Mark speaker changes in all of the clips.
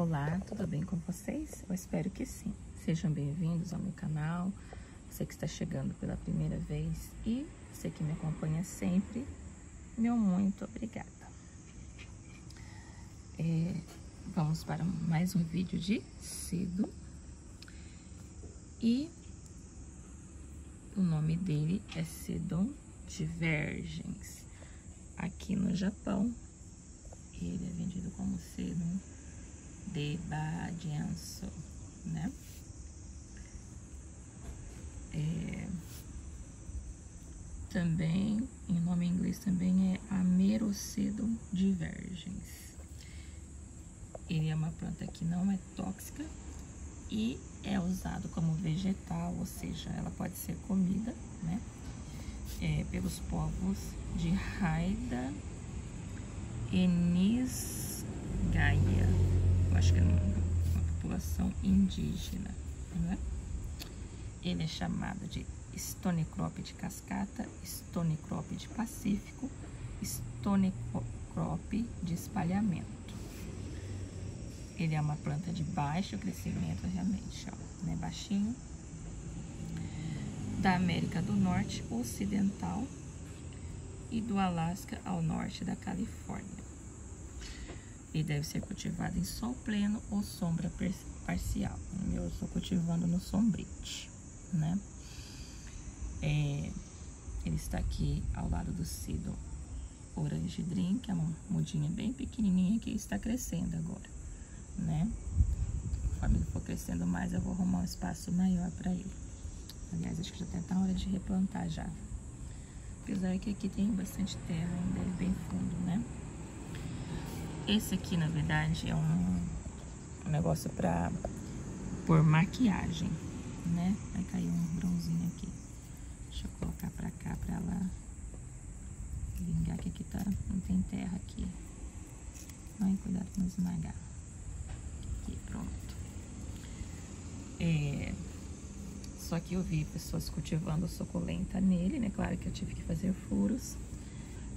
Speaker 1: Olá, tudo bem com vocês? Eu espero que sim. Sejam bem-vindos ao meu canal. Você que está chegando pela primeira vez e você que me acompanha sempre, meu muito obrigada. É, vamos para mais um vídeo de cedo. E o nome dele é Sedon Divergens. Aqui no Japão, ele é vendido como Sedon de Badianso, né? É, também, em nome em inglês também é Amerocedo divergens. Ele é uma planta que não é tóxica e é usado como vegetal, ou seja, ela pode ser comida, né? É, pelos povos de Haida Enis Gaia acho que é uma, uma população indígena, não é? Ele é chamado de Stone Crop de cascata, Stone Crop de pacífico, Stone Crop de espalhamento. Ele é uma planta de baixo crescimento, realmente, ó, né? Baixinho. Da América do Norte Ocidental e do Alasca ao norte da Califórnia e deve ser cultivado em sol pleno ou sombra parcial. Eu estou cultivando no sombrite, né? É, ele está aqui ao lado do Cido Orange Drink, é uma mudinha bem pequenininha que está crescendo agora, né? Conforme ele for crescendo mais, eu vou arrumar um espaço maior para ele. Aliás, acho que já está na hora de replantar já. Apesar que aqui tem bastante terra, ainda é bem fundo, né? Esse aqui, na verdade, é um, um negócio pra por maquiagem, né? Vai cair um bronzinho aqui. Deixa eu colocar pra cá pra ela vingar, que aqui tá, não tem terra aqui. Ai, cuidado pra não esmagar. Aqui, pronto. É, só que eu vi pessoas cultivando suculenta nele, né? Claro que eu tive que fazer furos.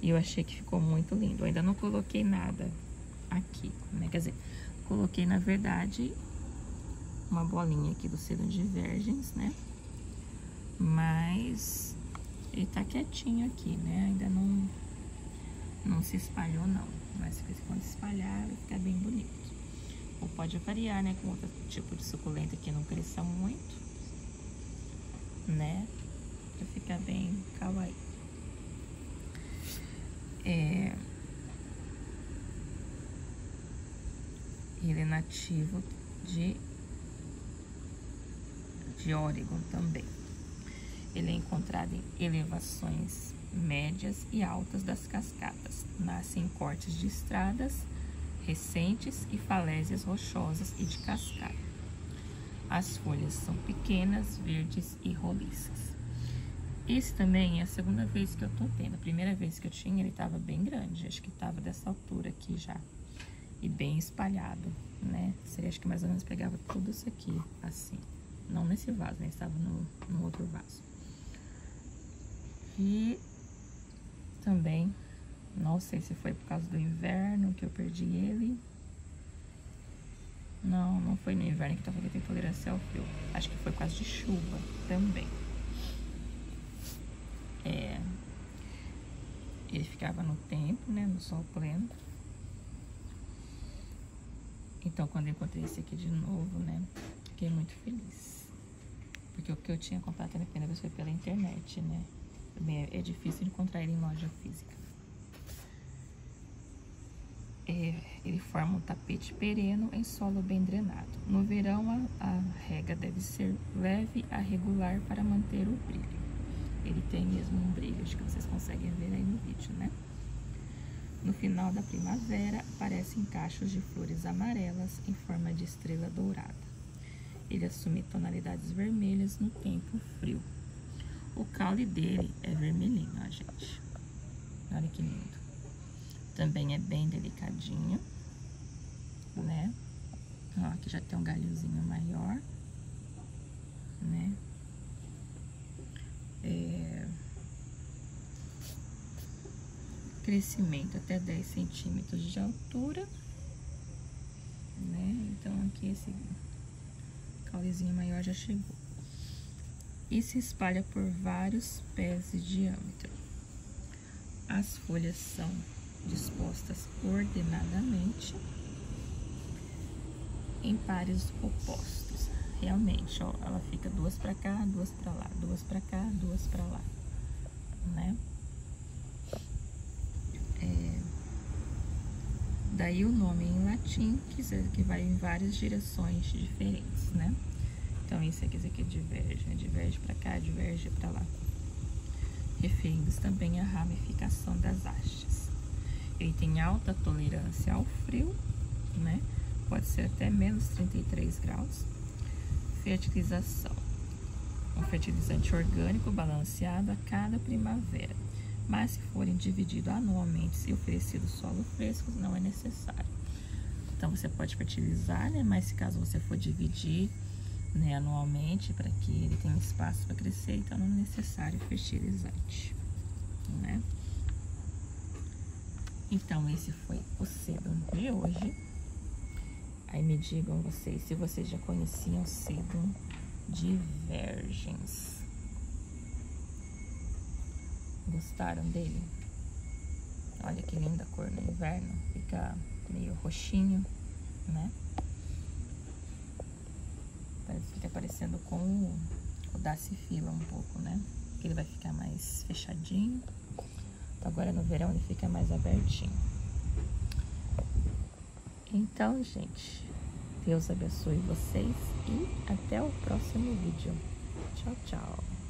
Speaker 1: E eu achei que ficou muito lindo. Eu ainda não coloquei nada aqui, né? Quer dizer, coloquei, na verdade, uma bolinha aqui do selo de vergens, né? Mas ele tá quietinho aqui, né? Ainda não, não se espalhou, não. Mas quando espalhar, vai ficar bem bonito. Ou pode variar, né? Com outro tipo de suculenta que não cresça muito, né? Pra ficar bem kawaii. É... Ele é nativo de, de Oregon também. Ele é encontrado em elevações médias e altas das cascatas. Nasce em cortes de estradas recentes e falésias rochosas e de cascata. As folhas são pequenas, verdes e roliças. Esse também é a segunda vez que eu tô tendo. A primeira vez que eu tinha, ele tava bem grande. Acho que tava dessa altura aqui já e bem espalhado, né? Seria, acho que mais ou menos pegava tudo isso aqui, assim. Não nesse vaso, né? Estava no, no outro vaso. E também, não sei se foi por causa do inverno que eu perdi ele. Não, não foi no inverno que tava aqui, tem ao. Acho que foi por causa de chuva também. É, ele ficava no tempo, né? No sol pleno. Então, quando eu encontrei esse aqui de novo, né, fiquei muito feliz. Porque o que eu tinha comprado pela primeira vez foi pela internet, né. Também é, é difícil encontrar ele em loja física. É, ele forma um tapete pereno em solo bem drenado. No verão, a, a rega deve ser leve a regular para manter o brilho. Ele tem mesmo um brilho, acho que vocês conseguem ver aí no vídeo, né? No final da primavera, aparecem cachos de flores amarelas em forma de estrela dourada. Ele assume tonalidades vermelhas no tempo frio. O caule dele é vermelhinho, ó, gente. Olha que lindo. Também é bem delicadinho, né? Ó, aqui já tem um galhozinho maior, né? É crescimento até 10 centímetros de altura, né? esse caulezinho maior já chegou. E se espalha por vários pés de diâmetro. As folhas são dispostas ordenadamente em pares opostos. Realmente, ó, ela fica duas para cá, duas para lá, duas para cá, duas para lá, né? É, daí o nome em latim, que, vai em várias direções diferentes, né? Então, isso aqui, isso aqui diverge, né? diverge para cá, diverge para lá. Referindo-se também à ramificação das hastes. Ele tem alta tolerância ao frio, né? Pode ser até menos 33 graus. Fertilização. Um fertilizante orgânico balanceado a cada primavera. Mas se forem divididos anualmente e oferecido solo fresco, não é necessário. Então você pode fertilizar, né? Mas se caso você for dividir né, anualmente para que ele tenha espaço para crescer, então não é necessário fertilizante, né? Então, esse foi o sedum de hoje. Aí me digam vocês se vocês já conheciam o sedum de vergens. Gostaram dele? Olha que linda cor no inverno. Fica meio roxinho, né? Fica parecendo com o, o Dacifila um pouco, né? Ele vai ficar mais fechadinho. Agora no verão ele fica mais abertinho. Então, gente, Deus abençoe vocês e até o próximo vídeo. Tchau, tchau.